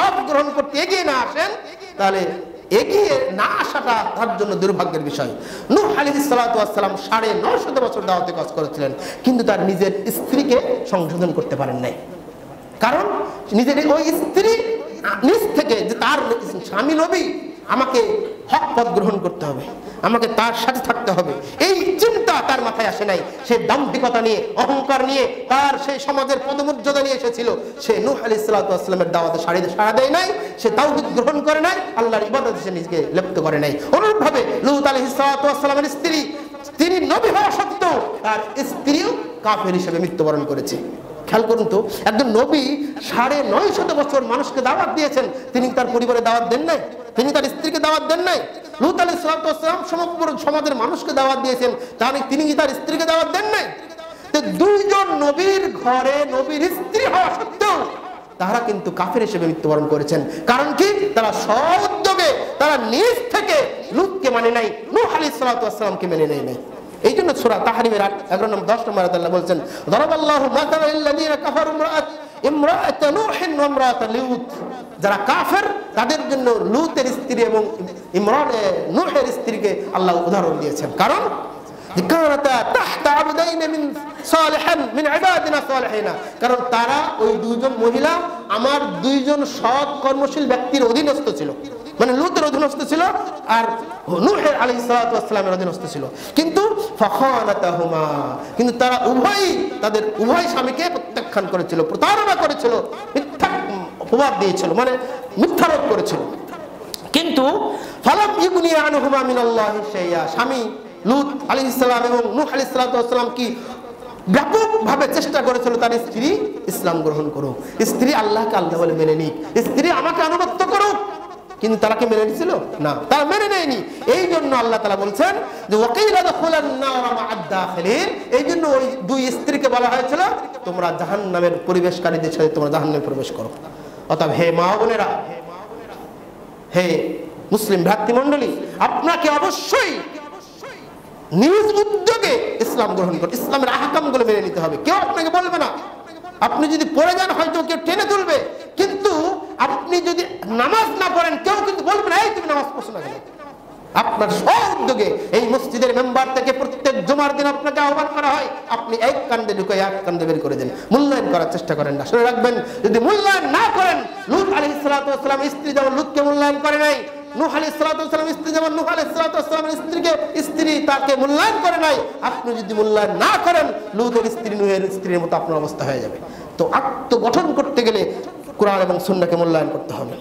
হক গ্রহণ করতে এগিয়ে না আসেন, তাহলে এগিয়ে না আসাটা তার জন্য দুর্ভাগ্যের বিষয়। নূহ আলী সালাতাম সাড়ে নশত বছর দাওয়াতে কাজ করেছিলেন, কিন্তু তার নিজের স্ত্রীকে সংশোধন করতে পারেন নাই। কারণ নিজের ওই স্ত্রী নিজ থেকে যে তার স্বামী নবী, আমাকে হক পথ গ্রহণ করতে হবে, আমাকে তার সাথে থাকতে হবে। এই তার মাথায় আসে নাই। সে দাম্ভিকতা নিয়ে, অহংকার নিয়ে তার সেই সমাজের পদমর্যাদা নিয়ে এসেছিল। সে নূহ আলী সাল্লামের দাওয়াতে সাড়ে সাড়া দেয় নাই, সে তাওহিদ গ্রহণ করে নাই, আল্লাহর ইবাদত সে নিজেকে লিপ্ত করে নাই। অনুরূপভাবে লুত আলী সাল্লামের স্ত্রী, তিনি নবী হওয়া সত্ত্বেও তার স্ত্রীও কাফের হিসেবে মৃত্যুবরণ করেছে। খেয়াল করুন তো, একজন নবী সাড়ে নয় শত বছর মানুষকে দাওয়াত দিয়েছেন, তিনি তার পরিবারে দাওয়াত দেন নাই? তিনি তার স্ত্রীকে দাওয়াত দেন নাই? লুত আলী সালাম সমগ্র সমাজের মানুষকে দাওয়াত দিয়েছেন। তাহলে তিনি কি তার স্ত্রীকে দাওয়াত দেন নাই? দুইজন নবীর ঘরে নবীর স্ত্রী হওয়া সত্ত্বেও তারা কিন্তু কাফের হিসেবে মৃত্যুবরণ করেছেন। কারণ কি? তারা সউদ্যোগে তারা নিজ থেকে লুতকে মানে নাই, নূহ আলী সালাতামকে মেনে নেয় নাই। এই জন্য সুরা তাহারিমের আট এগারো নম্বর দশ নম্বর আল্লাহ বলছেন, দরবাল্লাহু মাতালা লিল্লাযীনা কাফারু ইমরাআত ইমরাআত নূহিন ওয়া ইমরাআত যারা কাফের, তাদের জন্য লূতের স্ত্রী এবং ইমরান নূহের স্ত্রীকে আল্লাহ উদাহরণ দিয়েছেন। কারণ কারণ তারা ওই দুইজন মহিলা আমার দুইজন সৎ কর্মশীল ব্যক্তির অধীনস্থ ছিল। মানে লুতের অধীনস্থ ছিল আর নূহের আলাইহিস সালাতু ওয়াসসালামের অধীনস্থ ছিল। কিন্তু কিন্তু তারা উভয়ই তাদের উভয় স্বামীকে প্রত্যাখ্যান করেছিল, প্রতারণা করেছিল, মিথ্যা অপবাদ দিয়েছিল মানে মিথ্যারোপ করেছিল। কিন্তু স্বামী লূত আলাইহিস সালাম এবং নূহ আলাইহিস ওয়াসসালাম কি ব্যাপকভাবে চেষ্টা করেছিল তার স্ত্রী ইসলাম গ্রহণ করুক। স্ত্রী আল্লাহকে আল্লাহ বলে মেনে নিক। স্ত্রী আমাকে আনুগত্য করুক। কিন্তু তারা কি মেনে নিছিল না, তারা মেনে নেয়নি। এই জন্য আল্লাহ তালা বলছেন যে এই জন্য ওই দুই স্ত্রীকে বলা হয়েছিল, তোমরা জাহান্নামের পরিবেশকারীদের সাথে তোমরা জাহান্নামে প্রবেশ করো। অতএব হে মা বোনেরা হে মুসলিম ভ্রাতৃমণ্ডলী, আপনাকে অবশ্যই নিজ উদ্যোগে ইসলাম গ্রহণ করুন ইসলামের আহকামগুলো মেনে নিতে হবে। কেউ আপনাকে বলবে না। আপনি যদি পড়ে যান, হয়তো কেউ টেনে তুলবে। কিন্তু আপনি যদি নামাজ না পড়েন, কেউ কিন্তু বলবে না, এই তুমি নামাজ পড়ছো না আপনার উদ্যোগে এই মসজিদের মেম্বার থেকে প্রত্যেক জমার দিন আপনাকে আহ্বান করা হয়, আপনি এক কান্দে ঢুকে এক কান্দে বের করে দেন। মূল্যায়ন করার চেষ্টা করেন না। শুনে রাখবেন, যদি মূল্যায়ন না করেন, লুত আলী সালাতাম স্ত্রী যেমন লুৎকে মূল্যায়ন করে নাই যেমন স্ত্রীকে, স্ত্রী তাকে মূল্যায়ন করে নাই। আপনি যদি মূল্যায়ন না করেন স্ত্রী স্ত্রীর মতো আপনার অবস্থা হয়ে যাবে। তো আত্মগঠন করতে গেলে কোরআন এবং সুন্নাকে মূল্যায়ন করতে হবে।